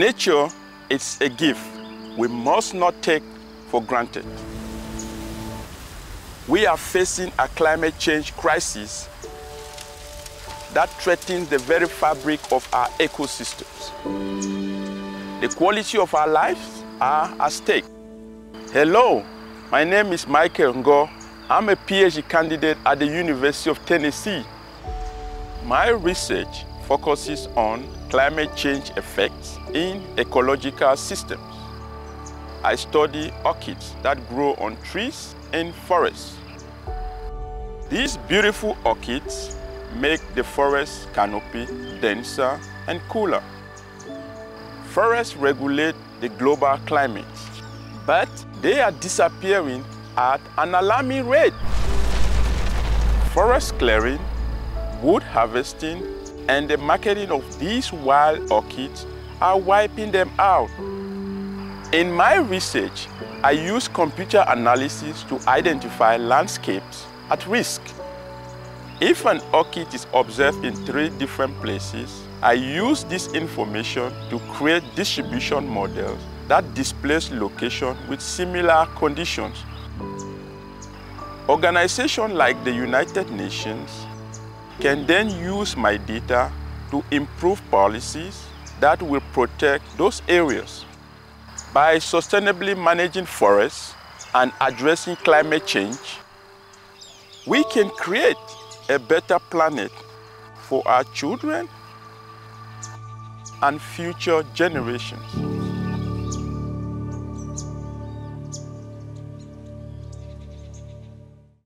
Nature is a gift we must not take for granted. We are facing a climate change crisis that threatens the very fabric of our ecosystems. The quality of our lives are at stake. Hello, my name is Michael Ngo. I'm a PhD candidate at the University of Tennessee. My research focuses on climate change effects in ecological systems. I study orchids that grow on trees in forests. These beautiful orchids make the forest canopy denser and cooler. Forests regulate the global climate, but they are disappearing at an alarming rate. Forest clearing, wood harvesting, and the marketing of these wild orchids are wiping them out. In my research, I use computer analysis to identify landscapes at risk. If an orchid is observed in three different places, I use this information to create distribution models that displace location with similar conditions. Organizations like the United Nations can then use my data to improve policies that will protect those areas. By sustainably managing forests and addressing climate change, we can create a better planet for our children and future generations.